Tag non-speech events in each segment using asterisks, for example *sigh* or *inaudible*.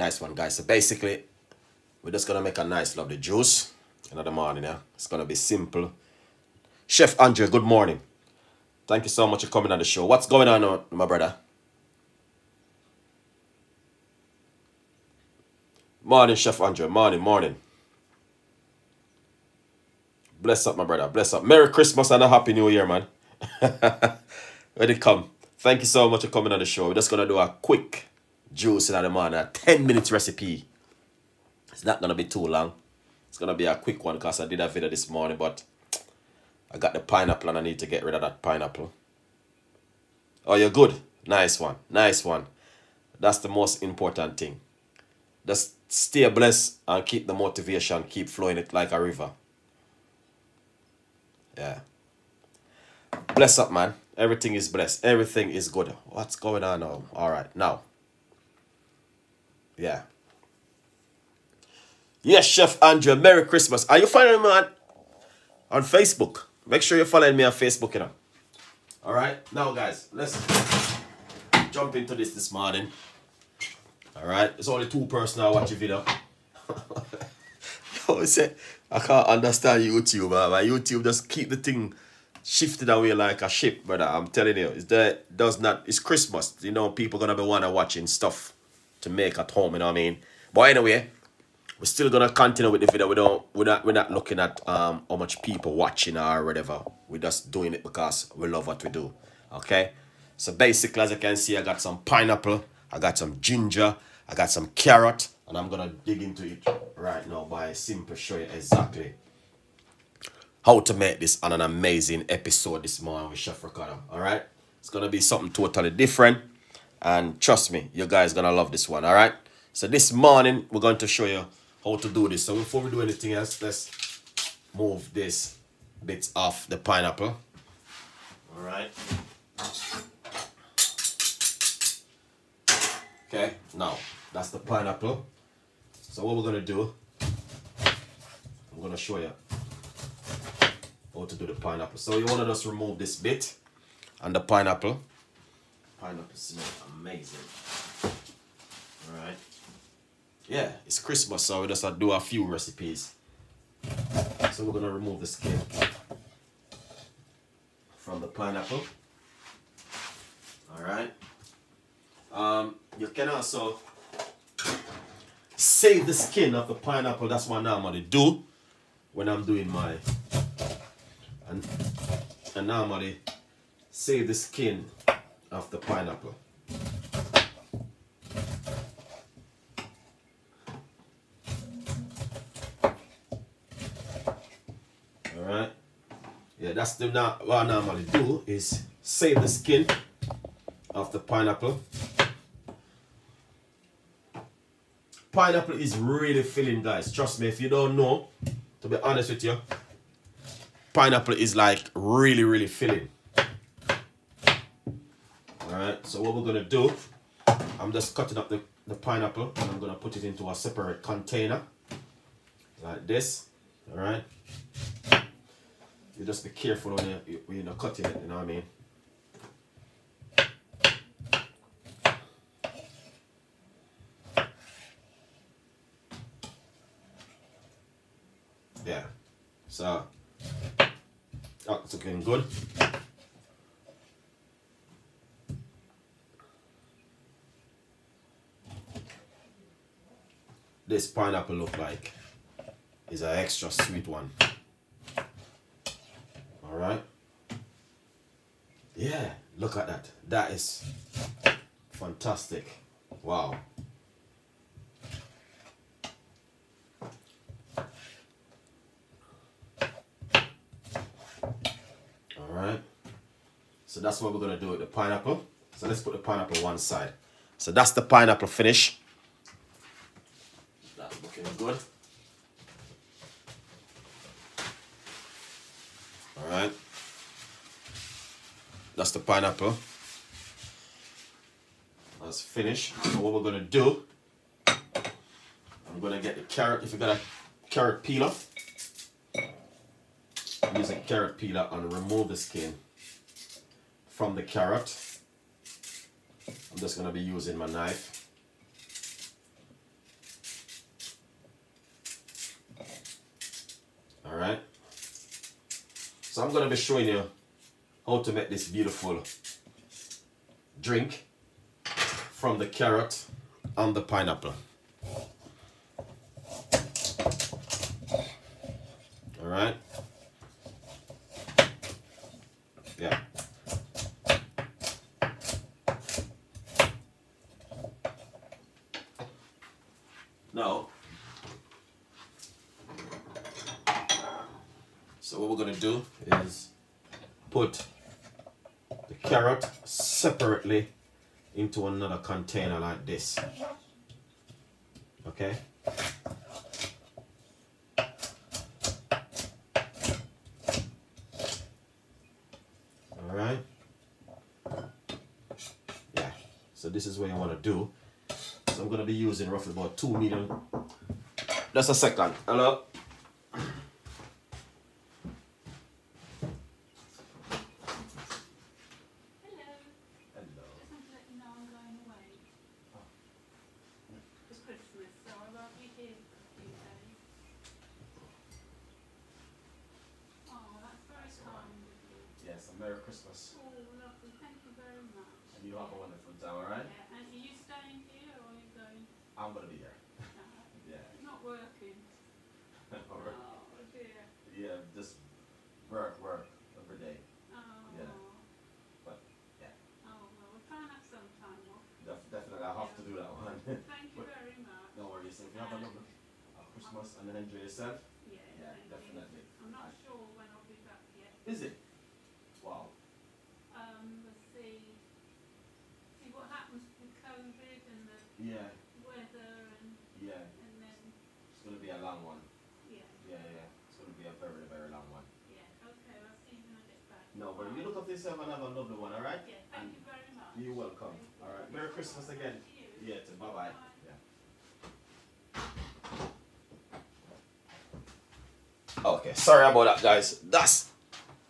Nice one, guys. So basically, we're just gonna make a nice lovely juice another morning, yeah. It's gonna be simple. Chef Andre, good morning. Thank you so much for coming on the show. What's going on, uh, my brother? Morning, Chef Andre. Morning, morning. Bless up, my brother. Bless up. Merry Christmas and a Happy New Year, man. *laughs* Ready come. Thank you so much for coming on the show. We're just going to do a quick juice in the morning. A 10 minutes recipe. It's not going to be too long. It's going to be a quick one because I did a video this morning, but I got the pineapple and I need to get rid of that pineapple. Oh, you're good. Nice one. Nice one. That's the most important thing. Just stay blessed and keep the motivation, keep flowing it like a river. Yeah. Bless up, man. Everything is blessed. Everything is good. What's going on now? All right, now. Yeah. Yes, Chef Andrew. Merry Christmas. Are you following me on, on Facebook? Make sure you're following me on Facebook, you know. All right. Now, guys, let's jump into this this morning. All right. It's only two person now watch the video. *laughs* Yo, say, I can't understand YouTube, man. My YouTube just keep the thing shifted away like a ship, brother. I'm telling you, it's that does not. It's Christmas, you know. People gonna be wanna watching stuff to make at home. You know what I mean? But anyway, we're still gonna continue with the video. We don't. We're not. We're not looking at um how much people watching or whatever. We're just doing it because we love what we do. Okay. So basically, as you can see, I got some pineapple. I got some ginger. I got some carrot and I'm gonna dig into it right now by simply show you exactly how to make this on an amazing episode this morning with Chef Ricardo. Alright? It's gonna be something totally different. And trust me, you guys gonna love this one, alright? So this morning we're going to show you how to do this. So before we do anything else, let's move this bits off the pineapple. Alright. Okay, now that's the pineapple. So what we're gonna do, I'm gonna show you how to do the pineapple. So you wanna just remove this bit and the pineapple. Pineapple smells amazing. Alright. Yeah, it's Christmas, so we just do a few recipes. So we're gonna remove the skin from the pineapple. Alright. Um, you can also save the skin of the pineapple. That's what I normally do when I'm doing my and and normally save the skin of the pineapple. Alright. Yeah, that's the what I normally do is save the skin of the pineapple pineapple is really filling, guys. Trust me, if you don't know, to be honest with you, pineapple is like really, really filling. Alright, so what we're to do, I'm just cutting up the, the pineapple and I'm to put it into a separate container. Like this. Alright. You just be careful when, you, when you're cutting it, you know what I mean? Yeah. So, oh, that's looking good. This pineapple look like is an extra sweet one. All right. Yeah, look at that. That is fantastic. Wow. Alright. So that's what we're going to do with the pineapple. So let's put the pineapple one side. So that's the pineapple finish. Looking good. Alright. That's the pineapple. That's finished. So what we're to do, I'm to get the carrot. If you got a carrot peeler, use a carrot peeler and remove the skin from the carrot. I'm just to be using my knife. Right, So I'm going to be showing you how to make this beautiful drink from the carrot and the pineapple. Alright? Into another container like this. Okay? Alright? Yeah. So this is what you want to do. So I'm going to be using roughly about 2 medium. Just a second. Hello? Merry Christmas. Oh, lovely. Thank you very much. And you have a wonderful time, alright? Yeah. And are you staying here or are you going? I'm gonna be here. No, Yeah. not working. Alright. Oh dear. Yeah, just work, work every day. Oh. Yeah. But yeah, Oh well, we'll try and have some time off. def- definitely I have to do that one. Thank you But- very much. no worries. If you have a lovely uh, Christmas and then enjoy yourself. Yeah. Yeah, definitely. I'm not sure when I'll be back yet. Is it? Wow. Um, we'll see. See what happens with COVID and the Yeah, weather and yeah. and then It's gonna be a long one. yeah. Yeah, yeah. It's gonna be a very, very long one. Yeah. Okay. I'll see you when I get back. No, but you look after yourself and have a lovely one, alright? Yeah. Thank you very much. You're welcome. Alright. Merry Christmas again. To. Yeah, bye bye. Bye. Yeah. Okay, sorry about that, guys. That's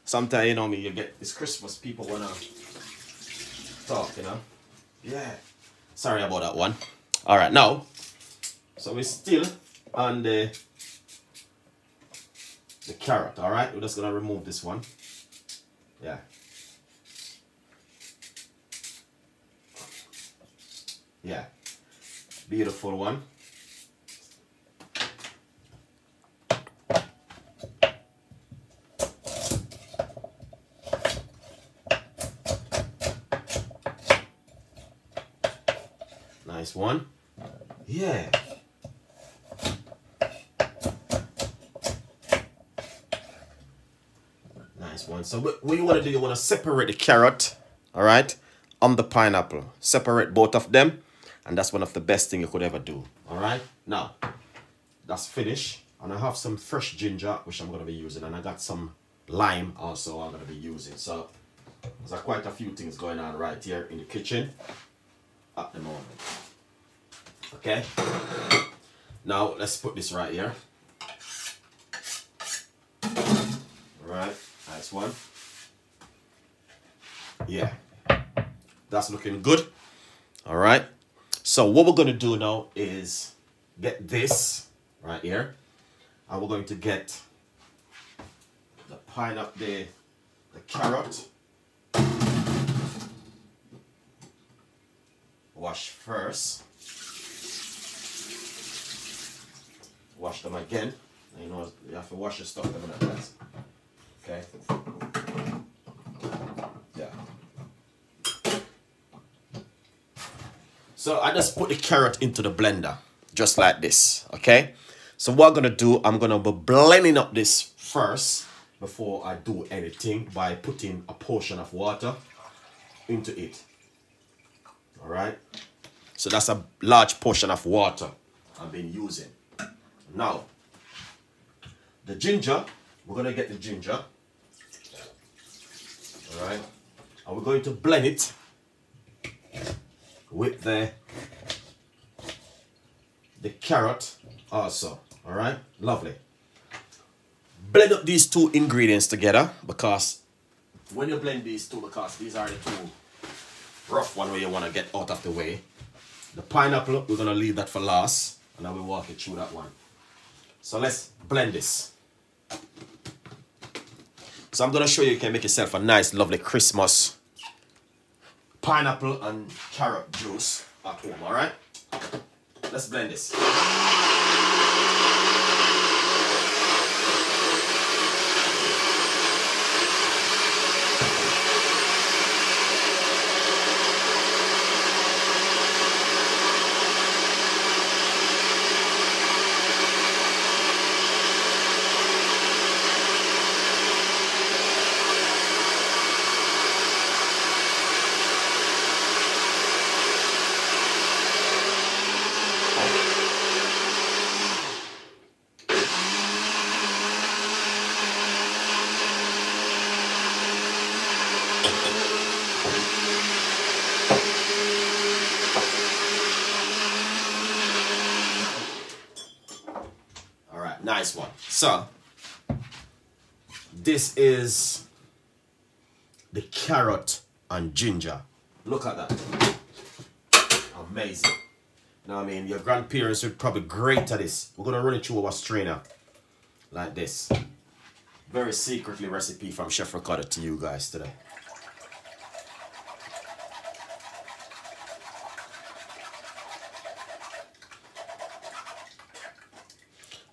sometimes you know me. You get it's Christmas, people wanna talk, you know. Yeah. Sorry about that one. All right, now. So we're still on the the carrot. All right, we're just gonna remove this one. Yeah. Yeah. Beautiful one. Nice one. Yeah. Nice one. So what you want to do, you want to separate the carrot, all right, on the pineapple. Separate both of them, and that's one of the best thing you could ever do. All right. Now, that's finished, and I have some fresh ginger which I'm gonna be using, and I got some lime also I'm gonna be using. So there's quite a few things going on right here in the kitchen at the moment. Okay. Now let's put this right here. Right, nice one. Yeah, that's looking good. All right. So what we're gonna do now is get this right here, and we're going to get the pineapple, the the carrot. Wash first. Wash them again. You know, you have to wash your stuff them in advance. Okay. Yeah. So I just put the carrot into the blender, just like this. Okay. So what I'm gonna do, I'm gonna be blending up this first before I do anything by putting a portion of water into it. All right. So that's a large portion of water I've been using. Now, the ginger, we're gonna get the ginger. All right. And we're going to blend it with the the carrot also. All right. Lovely. Blend up these two ingredients together because when you blend these two, because these are the two rough one where you want to get out of the way. The pineapple, we're gonna leave that for last, and I will walk you through that one. So let's blend this. So I'm gonna show you you can make yourself a nice, lovely Christmas pineapple and carrot juice at home, alright? Let's blend this. All right, nice one. So, this is the carrot and ginger. Look at that. Amazing. Now, I mean, your grandparents would probably great at this. We're gonna run it through our strainer like this. Very secretly recipe from Chef Ricardo to you guys today.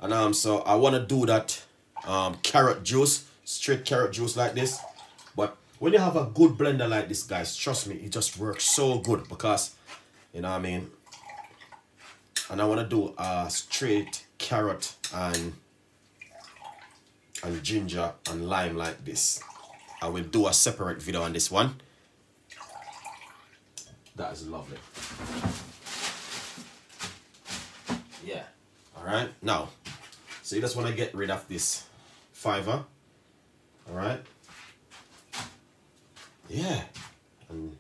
And um, so I want to do that um, carrot juice, straight carrot juice like this. But when you have a good blender like this, guys, trust me, it just works so good because, you know what I mean? And I want to do a straight carrot and and ginger and lime like this. I will do a separate video on this one. That is lovely. Yeah. All right. Now, so you just want to get rid of this fiver. All right. Yeah. And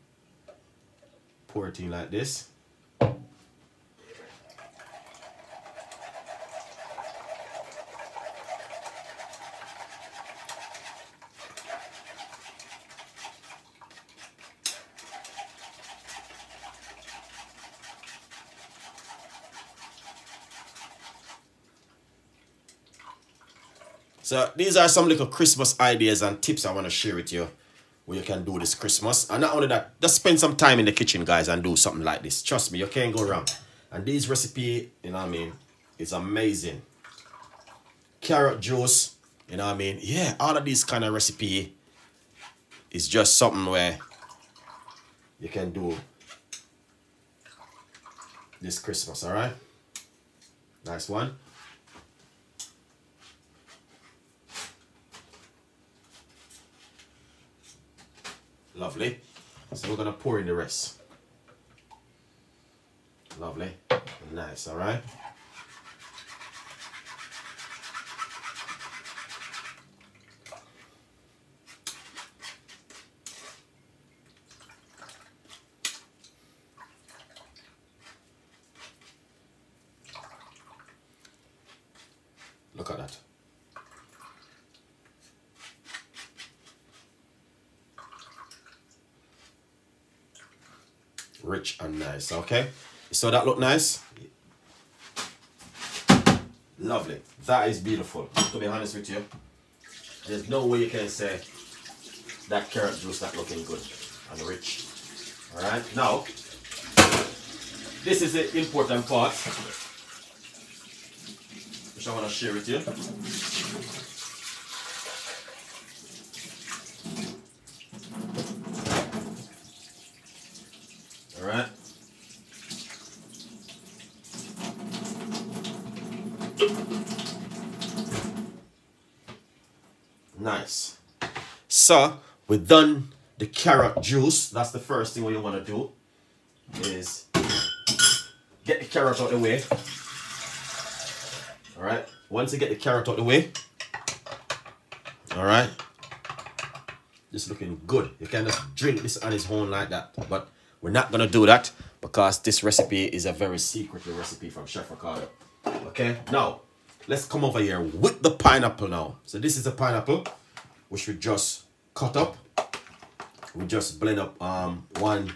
pour it in like this. So these are some little Christmas ideas and tips I want to share with you where you can do this Christmas. And not only that, just spend some time in the kitchen, guys, and do something like this. Trust me, you can't go wrong. And this recipe, you know what I mean, is amazing. Carrot juice, you know what I mean? Yeah, all of this kind of recipe is just something where you can do this Christmas, all right? Nice one. Lovely. So we're gonna pour in the rest. Lovely. Nice, alright? Look at that. Rich and nice okay? So that look nice? Lovely. That is beautiful to be honest with you. There's no way you can say that carrot juice not looking good and rich. All right? Now this is the important part which i want to share with you all right Nice. So we've done the carrot juice. That's the first thing what you want to do is get the carrot out of the way. All right. Once you get the carrot out of the way, all right. Just looking good. You can just drink this on its own like that, but we're not gonna do that because this recipe is a very secret recipe from Chef Ricardo. Okay. Now let's come over here with the pineapple now. So this is a pineapple, which we just cut up. We just blend up um, one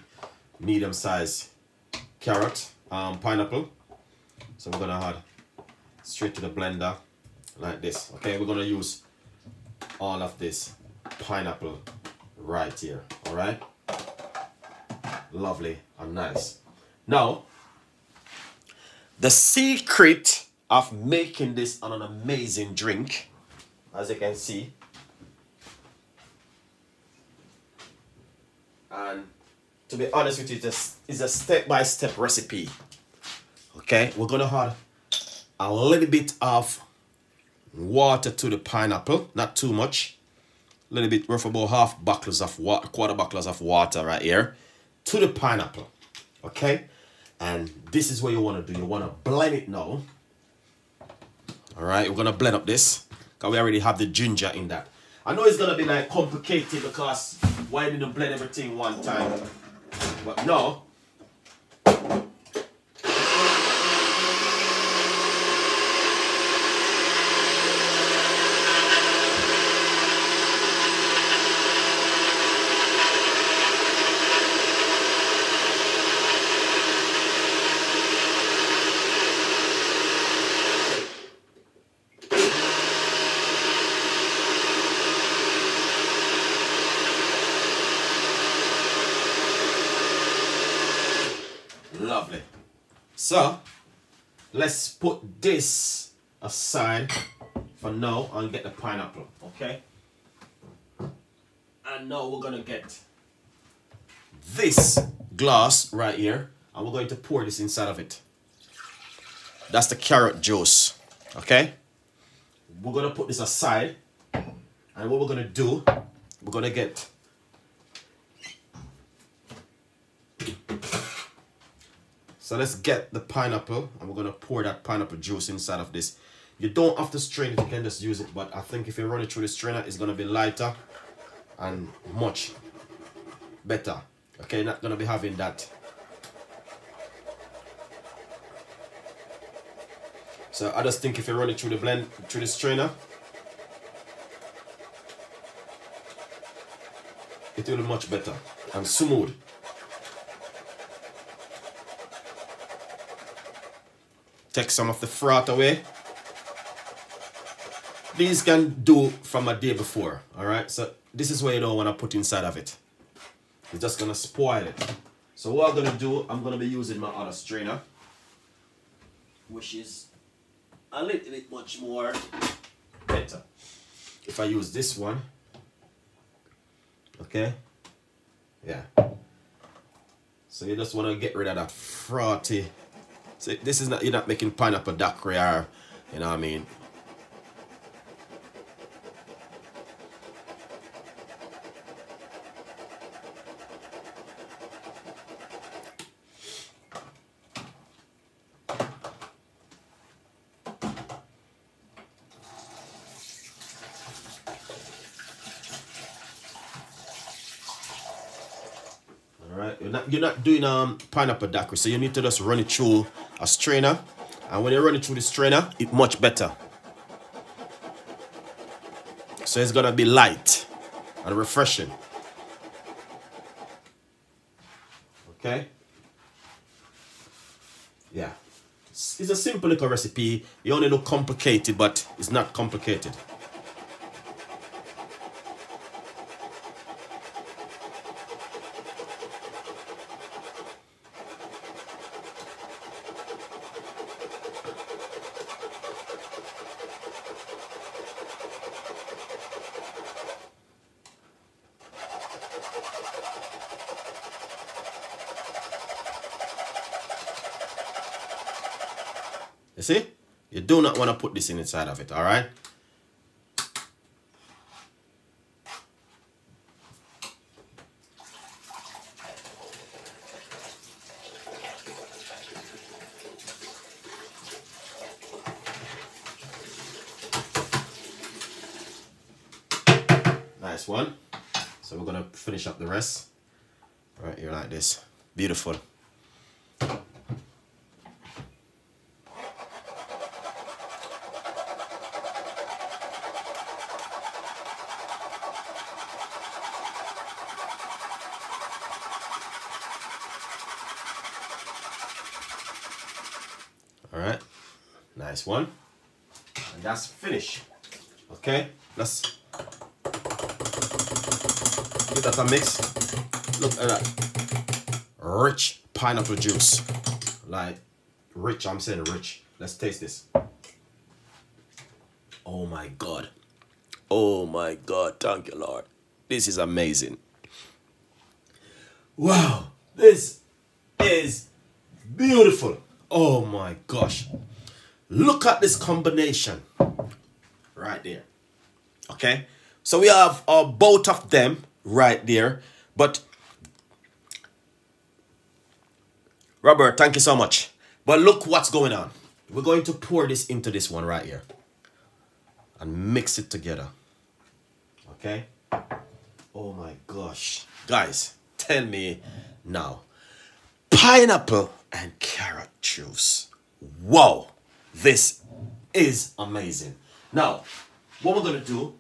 medium size carrot, um, pineapple. So we're gonna add straight to the blender like this. Okay, we're gonna use all of this pineapple right here. All right. Lovely and nice. Now, the secret of making this an amazing drink, as you can see, and to be honest with you, this is a step-by-step recipe. Okay, we're gonna add a little bit of water to the pineapple, not too much. A little bit, rough about half buckles of water, quarter buckles of water right here to the pineapple. Okay, and this is what you want to do. You want to blend it now. All right, we're gonna blend up this because we already have the ginger in that. I know it's gonna be like complicated because why didn't blend everything one time? But no, Lovely. So, let's put this aside for now and get the pineapple, okay? And now we're gonna get this glass right here and we're going to pour this inside of it. That's the carrot juice, okay? We're gonna put this aside and what we're gonna do, we're gonna get So let's get the pineapple and we're gonna pour that pineapple juice inside of this. You don't have to strain it, you can just use it, but I think if you run it through the strainer, it's gonna be lighter and much better. Okay, not gonna be having that. So I just think if you run it through the blend, through the strainer, it will be much better and smooth. Take some of the froth away. These can do from a day before, all right? So this is what you don't want to put inside of it. It's just gonna spoil it. So what I'm gonna do, I'm gonna be using my other strainer, which is a little bit much more better. If I use this one, okay, yeah. So you just want to get rid of that frothy so this is not you're not making pineapple daiquiri or you know what I mean. Alright, you're not you're not doing um pineapple daiquiri, so you need to just run it through a strainer. And when you run it through the strainer it much better. So it's gonna be light and refreshing. Okay? Yeah. It's, a simple little recipe. You only look complicated but it's not complicated You see? Want to put this in inside of it, all right? Nice one. So we're going to finish up the rest right here like this. Beautiful. All right, nice one. And that's finished. Okay, let's Give that a mix. Look at that. Rich pineapple juice. Like, rich, I'm saying rich. Let's taste this. Oh my God. Oh my God. Thank you, Lord. This is amazing. Wow. This is beautiful. Oh my gosh. Look at this combination right there. Okay. So we have uh, both of them right there. But Robert, thank you so much. But look what's going on. We're going to pour this into this one right here. And mix it together. Okay? Oh my gosh. Guys, tell me now. Pineapple and carrot juice. Wow. This is amazing. Now, what we're going to do,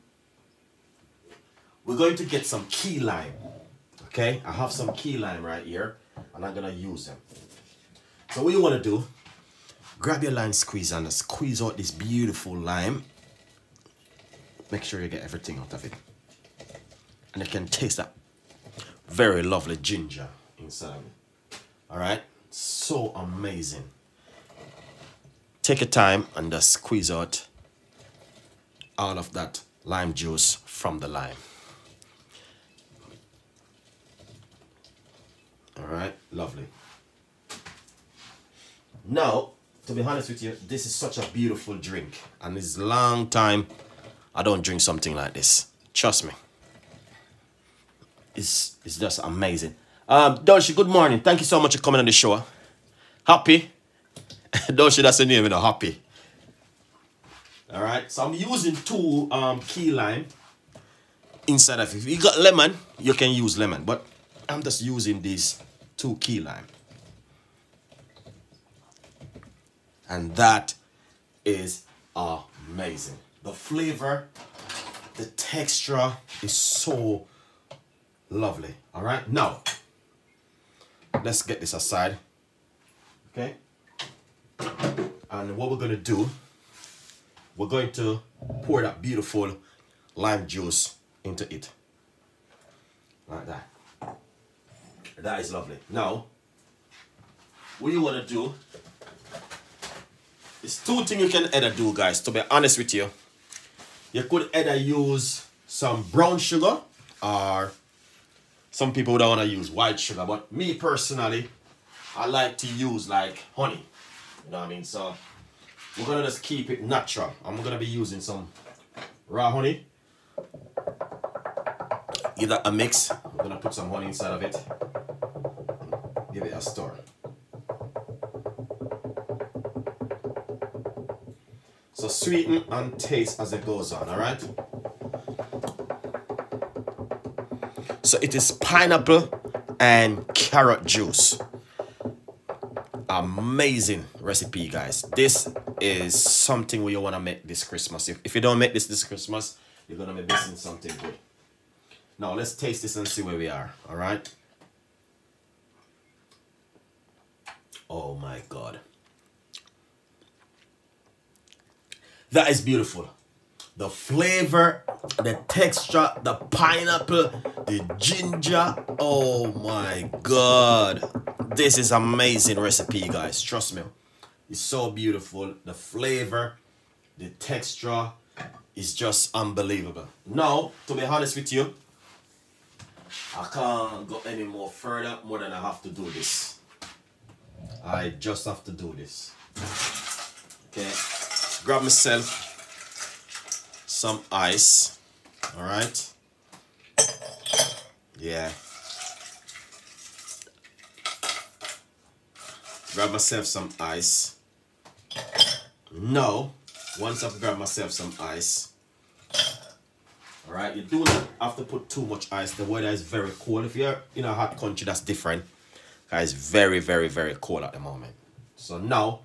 we're going to get some key lime. Okay? I have some key lime right here. And I'm to use them. So what you want to do, grab your lime squeeze and squeeze out this beautiful lime. Make sure you get everything out of it. And you can taste that very lovely ginger inside of it. Alright? So amazing. Take your time and just squeeze out all of that lime juice from the lime. Alright, lovely. Now, to be honest with you, this is such a beautiful drink. And it's long time I don't drink something like this. Trust me. It's, it's just amazing. Um, Doshi, good morning. Thank you so much for coming on the show. Happy? *laughs* Doshi, that's the name, you know, happy. All right, so I'm using two um, key lime inside of it. If you got lemon, you can use lemon, but I'm just using these two key lime. and that is amazing. The flavor, the texture is so lovely. All right, now let's get this aside. Okay, and what we're gonna do, we're going to pour that beautiful lime juice into it, like that. That is lovely. Now, what you wanna do it's two things you can either do, guys, to be honest with you. You could either use some brown sugar or some people don't want to use white sugar. But me personally, I like to use like honey. You know what I mean? So we're gonna just keep it natural. I'm gonna be using some raw honey. Give that a mix. I'm gonna put some honey inside of it. Give it a stir. So sweeten and taste as it goes on, alright? So it is pineapple and carrot juice. Amazing recipe, guys. This is something where you want to make this Christmas. If, if you don't make this this Christmas, you're going to be missing something good. Now, let's taste this and see where we are, alright? Oh my God. That is beautiful. The flavor, the texture, the pineapple, the ginger. Oh my God. This is amazing recipe, guys. Trust me. It's so beautiful. The flavor, the texture is just unbelievable. Now, to be honest with you, I can't go any more further more than I have to do this. I just have to do this. Okay grab myself some ice. All right. Yeah. Grab myself some ice. No. Once I've grabbed myself some ice. All right. You do not have to put too much ice. The weather is very cold. If you're in a hot country, that's different. Guys, very, very, very cool at the moment. So now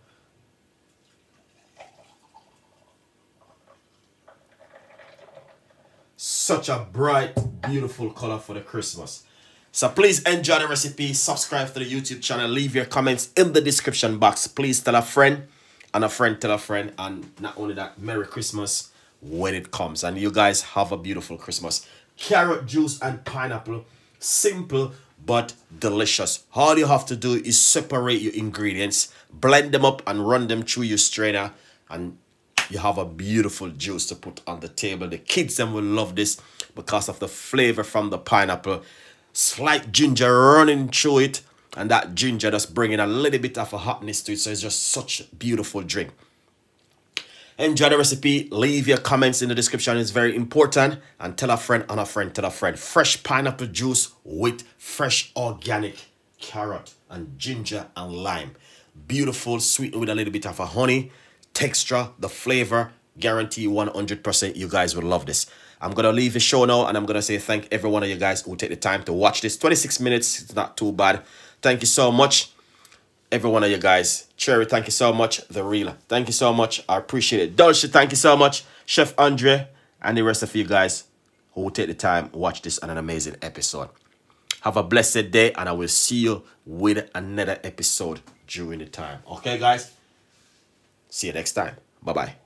such a bright, beautiful color for the Christmas. So please enjoy the recipe, subscribe to the YouTube channel, leave your comments in the description box. Please tell a friend and a friend tell a friend. And not only that, Merry Christmas when it comes. And you guys have a beautiful Christmas. carrot juice and pineapple. Simple but delicious. All you have to do is separate your ingredients, blend them up and run them through your strainer and you have a beautiful juice to put on the table. The kids them will love this because of the flavor from the pineapple. Slight ginger running through it and that ginger just bringing a little bit of a hotness to it. So it's just such a beautiful drink. Enjoy the recipe. Leave your comments in the description. It's very important. And tell a friend and a friend tell a friend. Fresh pineapple juice with fresh organic carrot and ginger and lime. Beautiful, sweetened with a little bit of a honey. Texture, the flavor, guarantee 100% you guys will love this. I'm going to leave the show now and I'm going to say thank every one of you guys who take the time to watch this. 26 minutes, it's not too bad. Thank you so much. Every one of you guys. Cherry, thank you so much. The Real, thank you so much. I appreciate it. Dolce, thank you so much. Chef Andre and the rest of you guys who will take the time watch this on an amazing episode. Have a blessed day and I will see you with another episode during the time. Okay, guys? See you next time. Bye-bye.